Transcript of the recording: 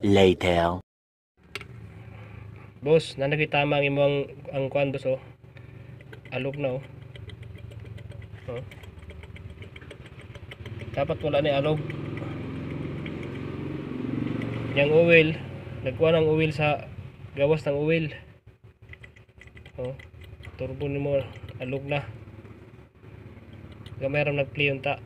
later. Boss, nanagay tama ang imong ang kuan boss oh. Alog na oh. oh. Dapat wala ni alog. Yang oil, nagkuha ng oil sa gawas ng oil. Oh. Turbo ni mo alog na. Gamay ram nag-play ta.